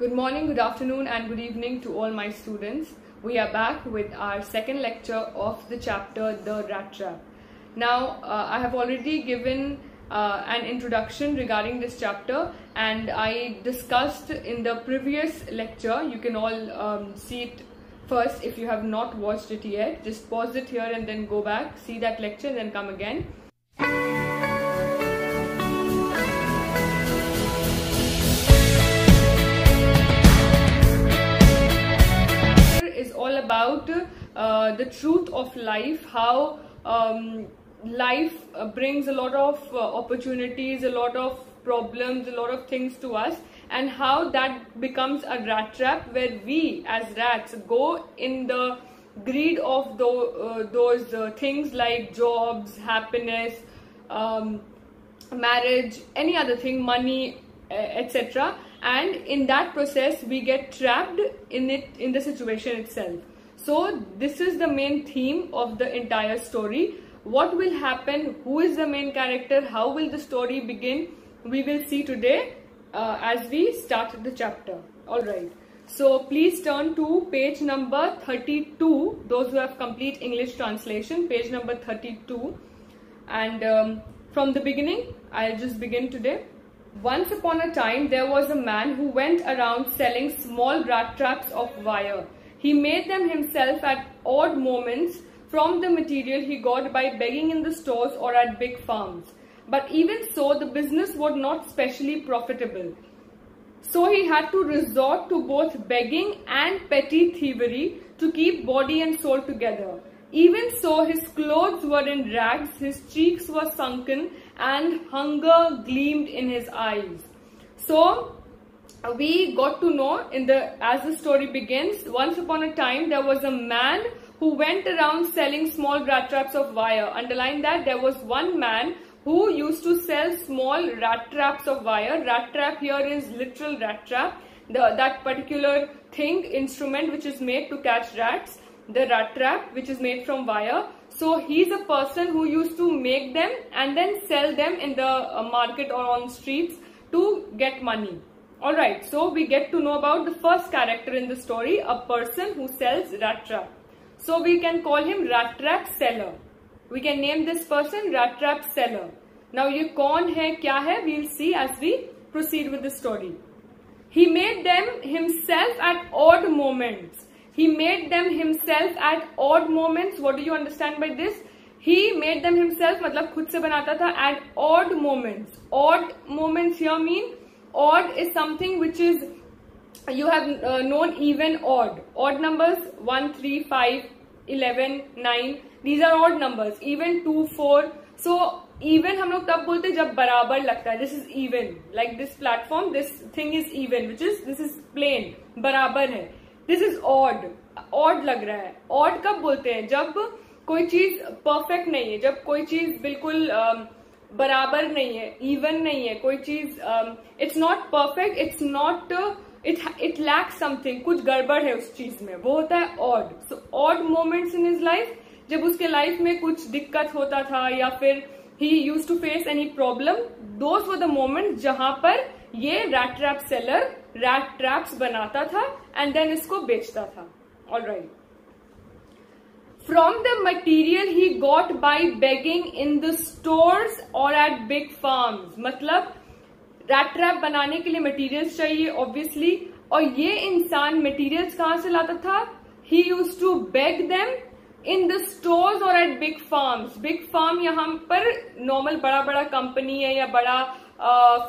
Good morning, good afternoon, and good evening to all my students. We are back with our second lecture of the chapter The Rat Trap. Now, uh, I have already given uh, an introduction regarding this chapter, and I discussed in the previous lecture. You can all um, see it first if you have not watched it yet. Just pause it here and then go back, see that lecture, and then come again. All about uh, the truth of life, how um, life uh, brings a lot of uh, opportunities, a lot of problems, a lot of things to us, and how that becomes a rat trap where we as rats go in the greed of those, uh, those uh, things like jobs, happiness, um, marriage, any other thing, money, etc and in that process we get trapped in it in the situation itself. So this is the main theme of the entire story. What will happen? Who is the main character? How will the story begin? We will see today uh, as we start the chapter. All right. So please turn to page number 32 those who have complete english translation page number 32 and um, from the beginning i'll just begin today once upon a time, there was a man who went around selling small rat traps of wire. He made them himself at odd moments from the material he got by begging in the stores or at big farms. But even so, the business was not specially profitable. So he had to resort to both begging and petty thievery to keep body and soul together. Even so, his clothes were in rags, his cheeks were sunken, and hunger gleamed in his eyes. So, we got to know in the as the story begins, once upon a time there was a man who went around selling small rat traps of wire. Underline that there was one man who used to sell small rat traps of wire. Rat trap here is literal rat trap. The, that particular thing, instrument which is made to catch rats the rat trap which is made from wire. So he's a person who used to make them and then sell them in the uh, market or on streets to get money. Alright, so we get to know about the first character in the story, a person who sells rat trap. So we can call him rat trap seller. We can name this person rat trap seller. Now ye kaun hai, kya hai, we'll see as we proceed with the story. He made them himself at odd moments. He made them himself at odd moments. What do you understand by this? He made them himself मतलब खुद से बनाता था at odd moments. Odd moments here mean odd is something which is you have uh, known even odd. Odd numbers 1, 3, 5, 11, 9. These are odd numbers. Even 2, 4. So even हम लोग तब बोलते जब बराबर लगता है this is even like this platform this thing is even which is this is plain बराबर है दिस इज़ ऑड ऑड लग रहा है। ऑड कब बोलते हैं? जब कोई चीज़ परफेक्ट नहीं है जब कोई चीज़ बिल्कुल uh, बराबर नहीं है इवन नहीं है कोई चीज़ it's not perfect it's not it it lack something कुछ गड़बड़ है उस चीज़ में। वो होता है odd so odd moments in his life जब उसके लाइफ में कुछ दिक्कत होता था या फिर he used to face any problem those were the moment जहाँ पर ये rat trap seller rat traps बनाता था एंड देन इसको बेचता था. All right from the material he got by begging in the stores और एट बिग फार्म मतलब रैट ट्रैप बनाने के लिए मटीरियल्स चाहिए ऑब्वियसली और ये इंसान मटीरियल्स कहाँ से लाता था? He used to beg them in the stores और at big farms big farm यहाँ पर नॉर्मल बड़ा बड़ा कंपनी है या बड़ा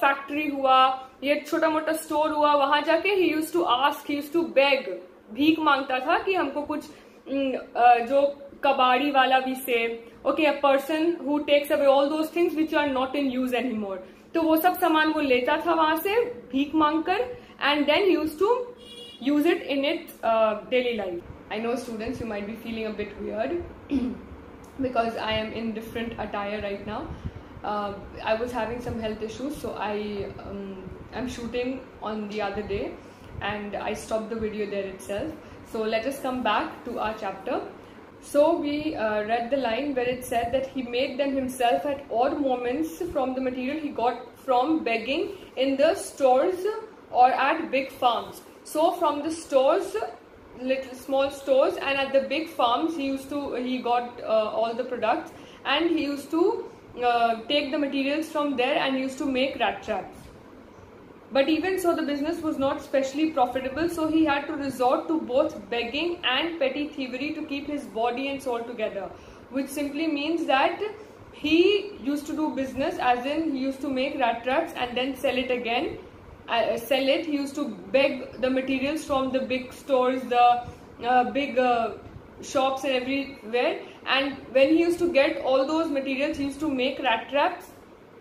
फैक्ट्री हुआ ये छोटा मोटा स्टोर हुआ वहाँ जाके he used to ask he used to beg भीख माँगता था कि हमको कुछ जो कबाड़ी वाला भी से okay a person who takes away all those things which are not in use any more तो वो सब सामान वो लेता था वहाँ से भीख मांगकर and then used to use it in it daily life I know students you might be feeling a bit weird because I am in different attire right now. Uh, I was having some health I um, am shooting on the other day and I stopped the video there itself. So let us come back to our chapter. So we uh, read the line where it said that he made them himself at odd moments from the material he got from begging in the stores or at big farms. So from the stores, little small stores, and at the big farms, he used to he got uh, all the products, and he used to uh, take the materials from there and used to make rat traps. But even so, the business was not specially profitable, so he had to resort to both begging and petty thievery to keep his body and soul together, which simply means that he used to do business, as in he used to make rat traps and then sell it again. Uh, sell it. He used to beg the materials from the big stores, the uh, big uh, shops, and everywhere. And when he used to get all those materials, he used to make rat traps.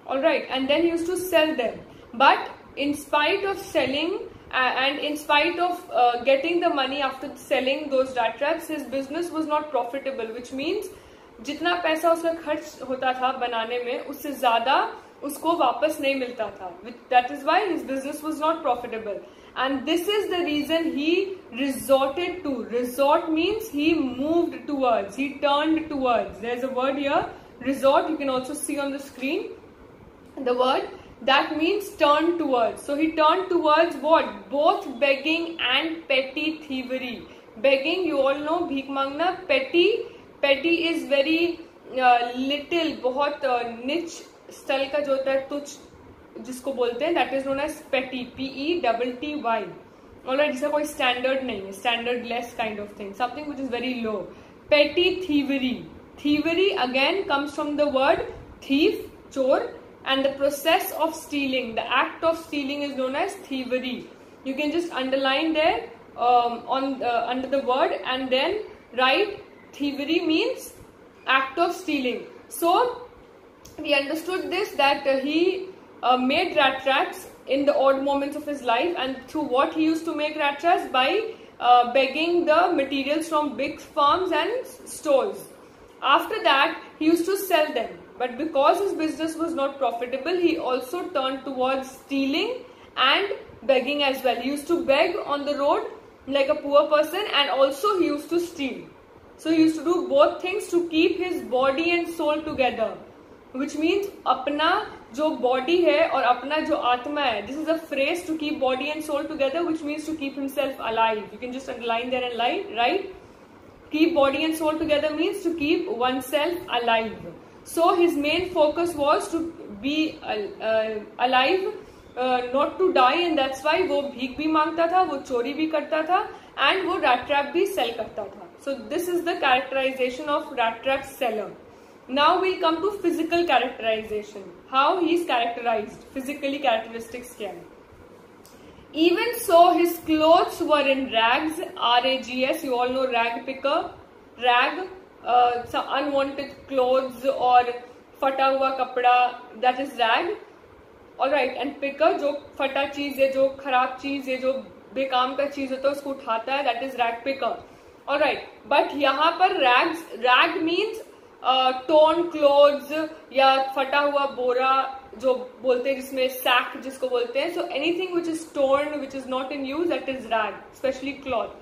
All right, and then he used to sell them. But in spite of selling uh, and in spite of uh, getting the money after selling those rat traps, his business was not profitable, which means जितना पैसा उसका खर्च होता था बनाने में उससे ज्यादा उसको वापस नहीं मिलता था that is why his business was not profitable and this is the reason he resorted to resort means he moved towards he turned towards there's a word here resort you can also see on the screen the word That means turn towards. So he turned towards what? Both begging and petty thievery. Begging, you all know, bhik mangna. Petty, petty is very uh, little, बहुत uh, niche स्टल का जो होता है तुच्छ जिसको बोलते हैं that is known as petty P E double T Y और जिसका कोई स्टैंडर्ड नहीं है standard less kind of thing something which is very low petty thievery thievery again comes from the word thief चोर and the process of stealing, the act of stealing is known as thievery. You can just underline there um, on uh, under the word and then write thievery means act of stealing. So we understood this that uh, he uh, made rat traps in the odd moments of his life and through what he used to make rat traps by uh, begging the materials from big farms and stores. After that, he used to sell them But because his business was not profitable, he also turned towards stealing and begging as well. He used to beg on the road like a poor person and also he used to steal. So he used to do both things to keep his body and soul together. Which means अपना जो body है और अपना जो आत्मा है this is a phrase to keep body and soul together which means to keep himself alive. You can just underline there and line, right? Keep body and soul together means to keep oneself alive. So his main focus was to be uh, alive, uh, not to die and that's why वो भीख भी मांगता था वो चोरी भी करता था and वो rat trap भी sell करता था. So this is the characterization of rat trap seller. Now we'll come to physical characterization. How he is characterized. Physically characteristics क्या है? Even so, his clothes were in rags. R-A-G-S. You all know rag picker. Rag unwanted clothes और फटा हुआ कपड़ा that is rag और right and picker जो फटा चीज़ है, जो खराब चीज़ है, जो बेकाम का चीज़ होता है, उसको उठाता है दैट इज़ रैग पिकर और राइट बट यहाँ पर rags rag means torn clothes या फटा हुआ बोरा जो बोलते हैं, जिसमें सैक जिसको बोलते हैं so anything which is torn which is not in use that is rag specially cloth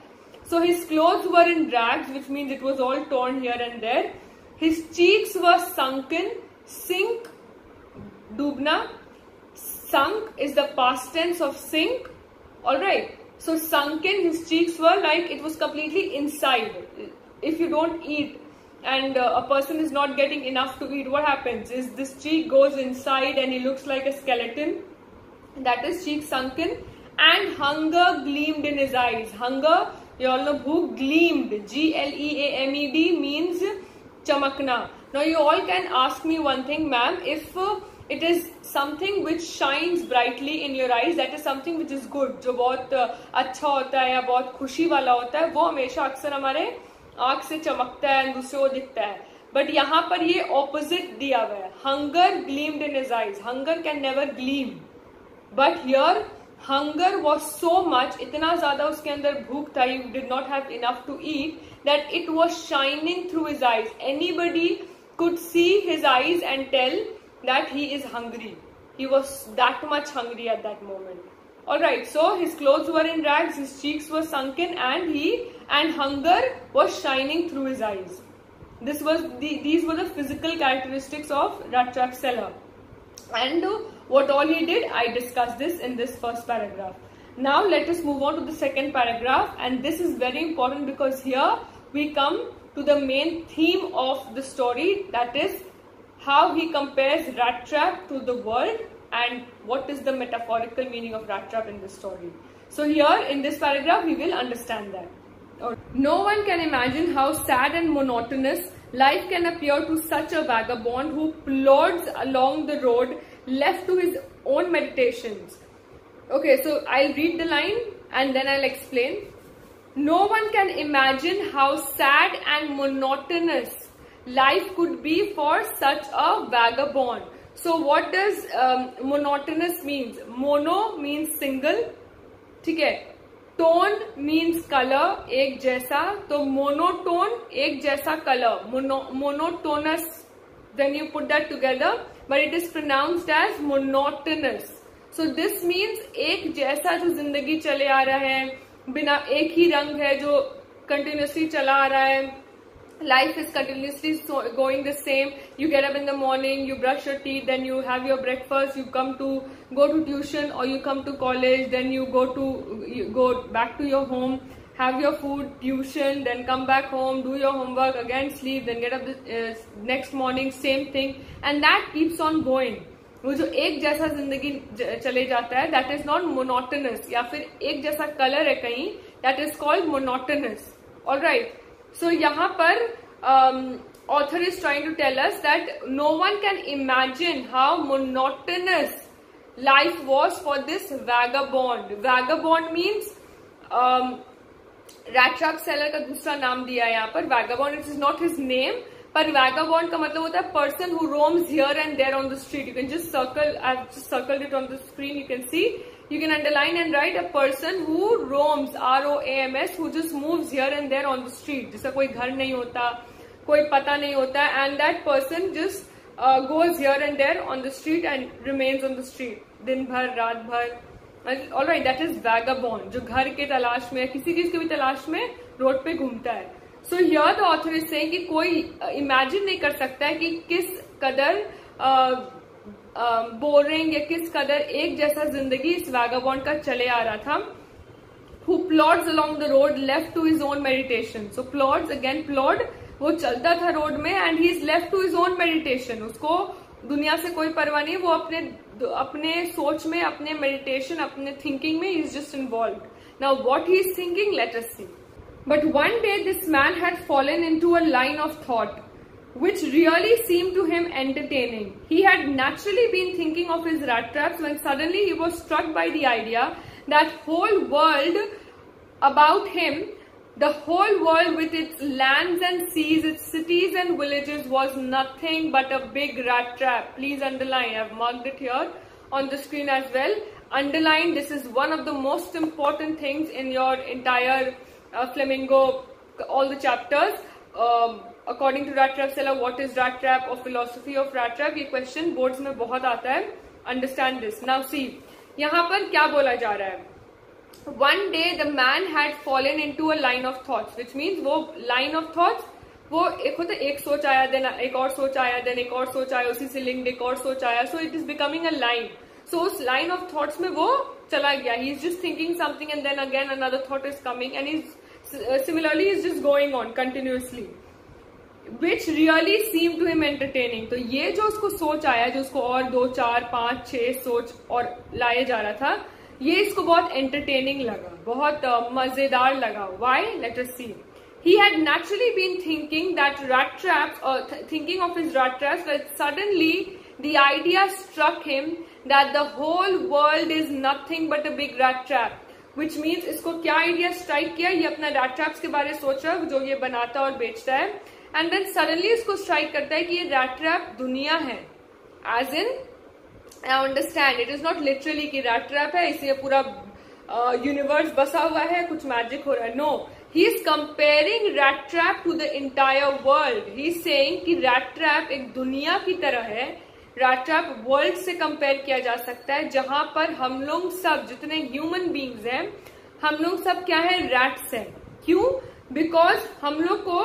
So his clothes were in rags, which means it was all torn here and there. His cheeks were sunken. Sink, dubna. Sunk is the past tense of sink. Alright. So sunken, his cheeks were like it was completely inside. If you don't eat and uh, a person is not getting enough to eat, what happens is this cheek goes inside and he looks like a skeleton. That is cheek sunken. And hunger gleamed in his eyes. Hunger you all know who gleamed. G-L-E-A-M-E-D means chamakna. Now you all can ask me one thing, ma'am. If uh, it is something which shines brightly in your eyes, that is something which is good. जो बहुत uh, अच्छा होता है या बहुत खुशी वाला होता है वो हमेशा अक्सर हमारे आँख से चमकता है दूसरे को दिखता है बट यहाँ पर ये ऑपोजिट दिया हुआ है hunger gleamed in his eyes hunger can never gleam but here hunger was so much इतना ज्यादा उसके अंदर भूख था you did not have enough to eat that it was shining through his eyes anybody could see his eyes and tell that he is hungry he was that much hungry at that moment. Alright, so his clothes were in rags, his cheeks were sunken, and he and hunger was shining through his eyes. This was the, these were the physical characteristics of Ratchak Seller. And what all he did, I discussed this in this first paragraph. Now let us move on to the second paragraph and this is very important because here we come to the main theme of the story that is how he compares rat trap to the world and what is the metaphorical meaning of rat trap in this story. So here in this paragraph we will understand that. No one can imagine how sad and monotonous life can appear to such a vagabond who plods along the road left to his own meditations. Okay, so I'll read the line and then I'll explain. No one can imagine how sad and monotonous life could be for such a vagabond. So what does um, monotonous means? Mono means single. ठीक है tone means colour एक जैसा तो monotone एक जैसा colour monotonous then you put that together but it is pronounced as monotonous so this means एक जैसा जो ज़िंदगी चले आ रहा है, बिना एक ही रंग है जो कंटिन्यूसली चला आ रहा है life is continuously so going the same you get up in the morning you brush your teeth then you have your breakfast you come to go to tuition or you come to college then you go to you go back to your home have your food tuition then come back home do your homework again sleep then get up the uh, next morning same thing and that keeps on going वो जो एक जैसा जिंदगी चले जाता है that is not monotonous या फिर एक जैसा कलर है कहीं that is called monotonous all right so यहाँ पर author is trying to tell us that no one can imagine how monotonous life was for this vagabond vagabond means rattrap seller का दूसरा नाम दिया है यहाँ पर। Vagabond it is not his name पर वैगा बॉन्ड का मतलब होता है person who roams here and there on the street you can just circle I circle it on the screen you can see you can underline and write a person who roams R O A M S who just moves here and there on the street जिसका कोई घर नहीं होता कोई पता नहीं होता and that person just uh, goes here and there on the street and remains on the street दिन भर रात भर all right that is vagabond जो घर के तलाश में किसी चीज़ की भी तलाश में रोड पे घूमता है so here the author is saying कि कोई इमेजिन नहीं कर सकता है कि किस कदर बोरिंग या किस कदर एक जैसा ज़िंदगी इस वैगाबॉन्ड का चले आ रहा था। Who plods along the road left to his own meditation so plods again plod वो चलता था रोड में and he is left to his own meditation उसको दुनिया से कोई परवाह नहीं, वो अपने अपने सोच में, अपने मेडिटेशन अपने थिंकिंग में is just involve now what he is thinking let see but one day this man had fallen in to a line of thought which really seemed to him entertaining. He had naturally been thinking of his rat traps when suddenly he was struck by the idea that whole world about him, the whole world with its lands and seas, its cities and villages was nothing but a big rat trap. Please underline, I've marked it here on the screen as well. Underline, this is one of the most important things in your entire uh, Flamingo, all the chapters. Um, according to rat trap seller what is rat trap और philosophy of rat trap ये question boards में बहुत आता है. Understand this now see यहाँ पर क्या बोला जा रहा है? One day the man had fallen in to a line of thoughts which means वो लाइन ऑफ़ थॉट्स वो एक होता एक सोच आया देन एक और सोच आया देन एक और सोच आया, उसी से लिंक्ड एक और सोच आया. So it is becoming a line so उस लाइन ऑफ़ थॉट्स में वो चला गया. He is just thinking something and then again another thought is coming and is similarly is just going on continuously which really seem to him entertaining तो ये जो उसको सोच आया जो उसको और दो चार पाँच छह सोच और लाया जा रहा था ये इसको बहुत एंटरटेनिंग लगा बहुत uh, मज़ेदार लगा why let us see he had naturally been thinking that rat traps or th thinking of his rat traps but suddenly the idea struck him that the whole world is nothing but a big rat trap which means इसको क्या idea strike किया ये अपना rat traps के बारे सोच रहा है जो ये बनाता और बेचता है एंड देन सडनली उसको स्ट्राइक करता है कि ये रैट ट्रैप दुनिया है। As in I understand it is not literally कि रैट ट्रैप है इसलिए पूरा यूनिवर्स uh, बसा हुआ है कुछ मैजिक हो रहा है। No he is comparing rat trap to the entire world he is saying कि रैट ट्रैप एक दुनिया की तरह है। रैट ट्रैप वर्ल्ड से कंपेयर किया जा सकता है जहाँ पर हम लोग सब जितने ह्यूमन बींग्स हैं हम लोग सब क्या है रैट्स हैं। क्यों? बिकॉज़ हम लोग को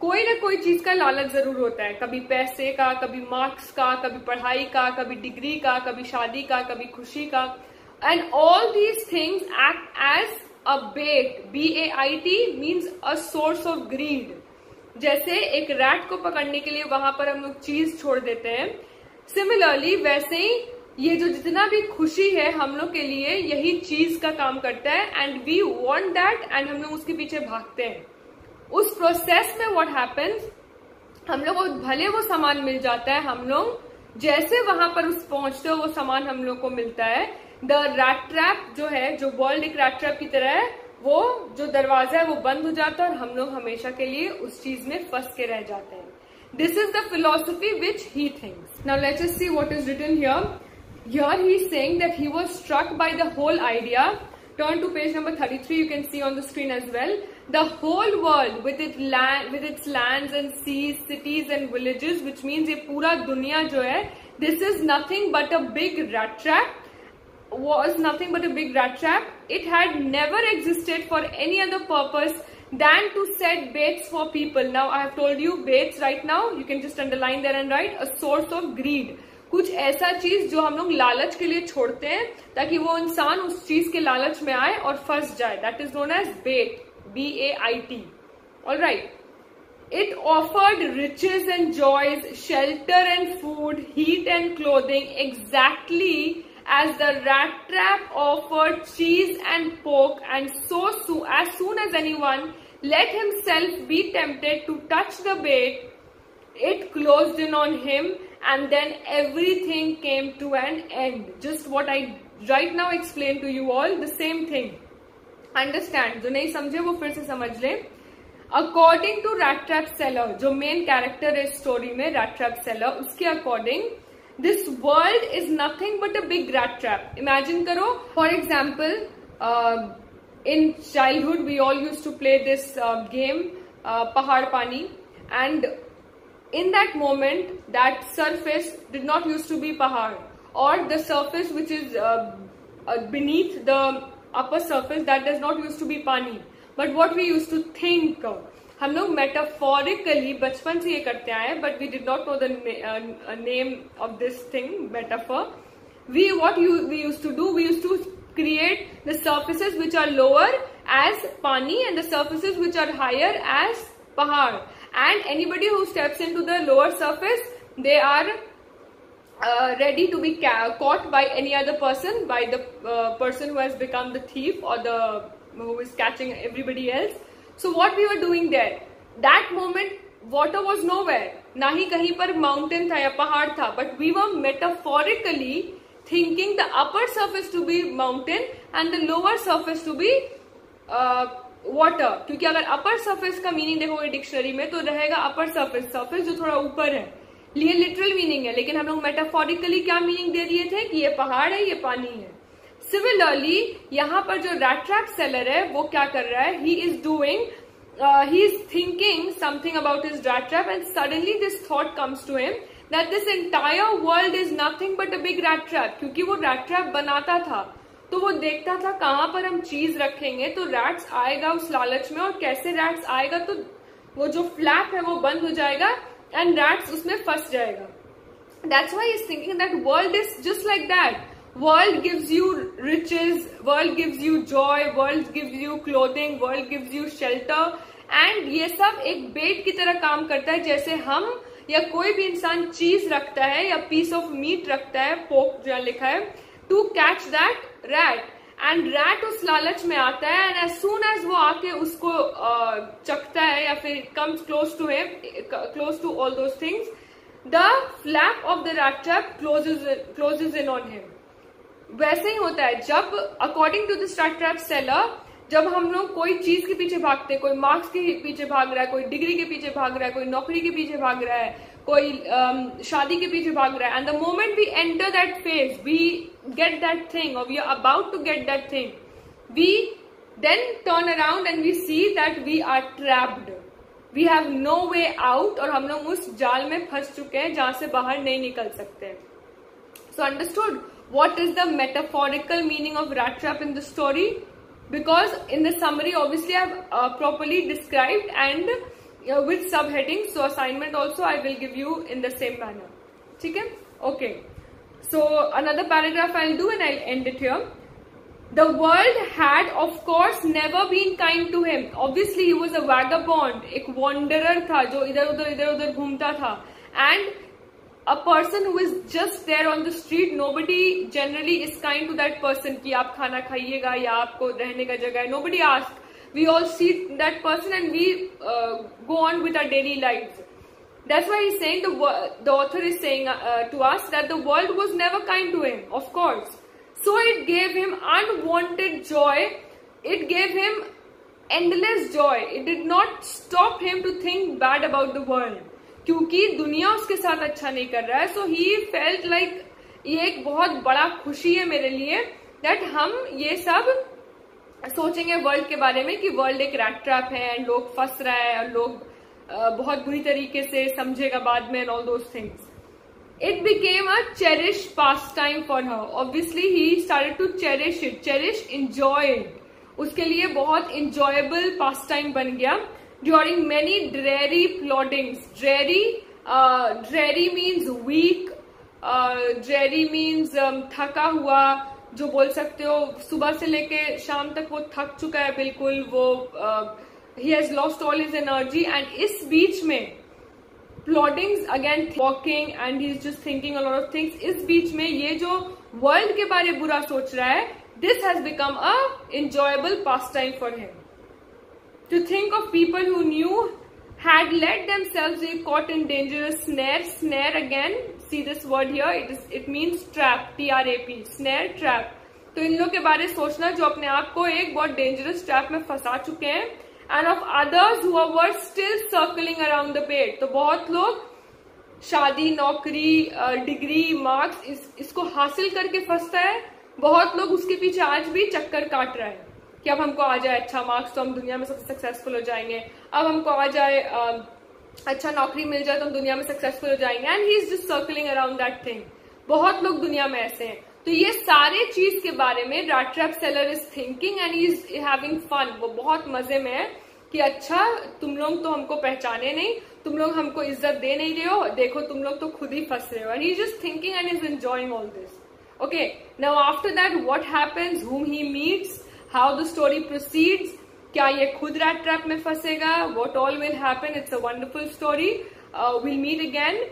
कोई ना कोई चीज़ का लालच ज़रूर होता है। कभी पैसे का, कभी मार्क्स का, कभी पढ़ाई का, कभी डिग्री का, कभी शादी का, कभी खुशी का। And all these things act as a bait. B a i t means a source of greed. जैसे एक रैट को पकड़ने के लिए वहाँ पर हम लोग चीज़ छोड़ देते हैं। सिमिलरली वैसे ही ये जो जितना भी खुशी है हम लोग के लिए, यही चीज़ का काम करता है। And we want that and हम लोग उसके पीछे भागते हैं। उस प्रोसेस में व्हाट हैपेंस हम लोग भले वो सामान मिल जाता है, हम लोग जैसे वहाँ पर उस पहुँचते हो, वो सामान हम लोग को मिलता है। द रैट ट्रैप जो है, जो वर्ल्ड एक रैट ट्रैप की तरह है, वो जो दरवाज़ा है, वो बंद हो जाता है और हम लोग हमेशा के लिए उस चीज़ में फंस के रह जाते हैं। This is the philosophy which he thinks now let's see what is written here here he saying that he was struck by the whole idea turn to page number 33 you can see on the screen as well. the whole world with its land with its lands and seas cities and villages which means ये पूरा दुनिया जो है this is nothing but a big rat trap was nothing but a big rat trap. It had never existed for any other purpose than to set baits for people. Now I have told you baits right now. You can just underline there and write a source of greed. कुछ ऐसा चीज जो हम लोग लालच के लिए छोड़ते हैं ताकि वो इंसान उस चीज के लालच में आए और फंस जाए that is known as bait B A I T. Alright. It offered riches and joys, shelter and food, heat and clothing exactly as the rat trap offered cheese and pork and so soon, as soon as anyone let himself be tempted to touch the bait, it closed in on him and then everything came to an end. Just what I right now explained to you all, the same thing. Understand जो नहीं समझे, वो फिर से समझ ले। According to rattrap seller जो main character है स्टोरी में रैट्रैप सेलर उसके according this world is nothing but a big rattrap imagine करो for example in childhood we all used to play this game पहाड़ पानी and in that moment that surface did not use to be पहाड़. और the surface which is beneath the upper surface that does not use to be पानी. But what we used to think हम लोग metaphorically बचपन से ये करते आए but we did not know the name of this thing metaphor we what you we used to do we used to create the surfaces which are lower as पानी and the surfaces which are higher as पहाड़. And anybody who steps in to the lower surface they are uh, ready to be caught by any other person by the uh, person who has become the thief or the who is catching everybody else So what we were doing there? That moment water was nowhere. ना ही कहीं पर mountain था या पहाड़ था but we were metaphorically thinking the upper surface to be mountain and the lower surface to be water क्योंकि अगर upper surface का मीनिंग देखोगे डिक्शनरी में तो रहेगा अपर सर्फेस सर्फेस जो थोड़ा ऊपर है लिए लिटरल मीनिंग है, लेकिन हम लोग मेटाफोरिकली क्या मीनिंग दे दिए थे कि ये पहाड़ है, ये पानी है। सिमिलरली यहाँ पर जो रैट सेलर है, वो क्या कर रहा है? He is doing he is thinking something about his rat trap and suddenly this thought comes to him that this entire world is nothing but a big rat trap क्योंकि वो rat trap बनाता था। तो वो देखता था कहाँ पर हम चीज़ रखेंगे तो रैट्स आएगा उस लालच में और कैसे रैट्स आएगा तो वो जो फ्लैप है वो बंद हो जाएगा। एंड रैट्स उसमें फंस जाएगा। That's why is thinking that world is just like that world gives you riches, world gives you joy, world gives you clothing, world gives you shelter. And ये सब एक बेट की तरह काम करता है, जैसे हम या कोई भी इंसान चीज़ रखता है या पीस ऑफ़ मीट रखता है पोक जो लिखा है to catch that rat and rat उस लालच में आता है एंड एज सुन एज वो आके उसको चखता है या फिर comes close to him close to all those things the flap of the rat trap closes in on him वैसे ही होता है, जब according to the start seller जब हम लोग कोई चीज़ के पीछे भागते हैं, कोई मार्क्स के पीछे भाग रहा है, कोई डिग्री के पीछे भाग रहा है, कोई नौकरी के पीछे भाग रहा है कोई um, शादी के पीछे भाग रहा है। And the moment we enter that phase we get that thing और we are about to get that thing we then turn around and we see that we are trapped we have no way out और हम लोग उस जाल में फंस चुके हैं जहाँ से बाहर नहीं निकल सकते। So understood metaphorical meaning of rat trap in the story? Because in the summary obviously I have uh, properly described and uh, with subheadings so assignment also I will give you in the same manner okay okay so another paragraph I'll do and I'll end it here The world had, of course, never been kind to him. Obviously, he was a vagabond, एक wanderer था जो इधर उधर इधर उधर घूमता था. And a person who is just there on the street, nobody generally is kind to that person कि आप खाना खाइएगा या आपको रहने का जगह है. Nobody asks. We all see that person and we uh, go on with our daily lives. That's why he's saying the the author is saying uh, to us that the world was never kind to him. Of course. So it gave him unwanted joy. It gave him endless joy. It did not stop him to think bad about the world. क्योंकि दुनिया उसके साथ अच्छा नहीं कर रहा है so he felt like ये एक बहुत बड़ा खुशी है मेरे लिए दैट हम ये सब सोचेंगे वर्ल्ड के बारे में कि वर्ल्ड एक रैट ट्रैप है एंड लोग फंस रहा है और लोग बहुत बुरी तरीके से समझेगा बाद में and all those things it became a cherish pastime for her obviously he started to cherish it cherish enjoy उसके लिए बहुत इंजॉयबल पास टाइम बन गया. During many dreary ploddings dreary dreary means weak dreary means थका हुआ. जो बोल सकते हो सुबह से लेके शाम तक वो थक चुका है बिल्कुल वो ही has lost all his energy and इस बीच में ploddings again walking and he is just thinking a lot of things इस बीच में ये जो वर्ल्ड के बारे बुरा सोच रहा है this has become a enjoyable enjoyable pastime for him. To think of people who knew had let themselves be caught in dangerous snare. Snare again, see this word here, it is it means trap, T-R-A-P, snare, trap. तो इन लोग के बारे में सोचना जो अपने आप को एक बहुत डेंजरस ट्रैप में फंसा चुके हैं। And of others who were still circling around the bait तो बहुत लोग शादी नौकरी डिग्री मार्क्स इस, इसको हासिल करके फंसता है। बहुत लोग उसके पीछे आज भी चक्कर काट रहे हैं कि अब हमको आ जाए अच्छा मार्क्स तो हम दुनिया में सबसे सक्सेसफुल हो जाएँगे। अब हमको आ जाए अच्छा नौकरी मिल जाए तो हम दुनिया में सक्सेसफुल हो जाएँगे। And he is just circling around that thing बहुत लोग दुनिया में ऐसे हैं। तो ये सारे चीज़ के बारे में rattrap seller is thinking and is having fun वो बहुत मज़े में है कि अच्छा तुम लोग तो हमको पहचाने नहीं, तुम लोग हमको इज़्ज़त दे नहीं रहे हो। देखो, तुम लोग तो खुद ही फंस रहे हो। And he just thinking and is enjoying all this okay now after that what happens whom he meets how the story proceeds क्या ये खुद रैट ट्रैप में फंसेगा what all will happen it's a wonderful story will meet again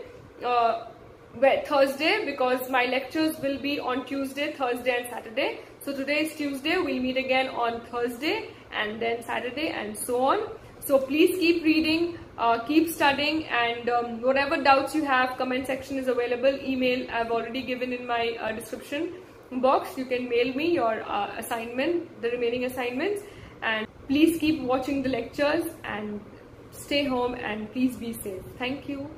Thursday because my lectures will be on Tuesday, Thursday and Saturday. So today is Tuesday, we'll meet again on Thursday and then Saturday and so on. So please keep reading, uh, keep studying and um, whatever doubts you have, comment section is available. Email I've already given in my uh, description box. You can mail me your uh, assignment, the remaining assignments and please keep watching the lectures and stay home and please be safe. Thank you.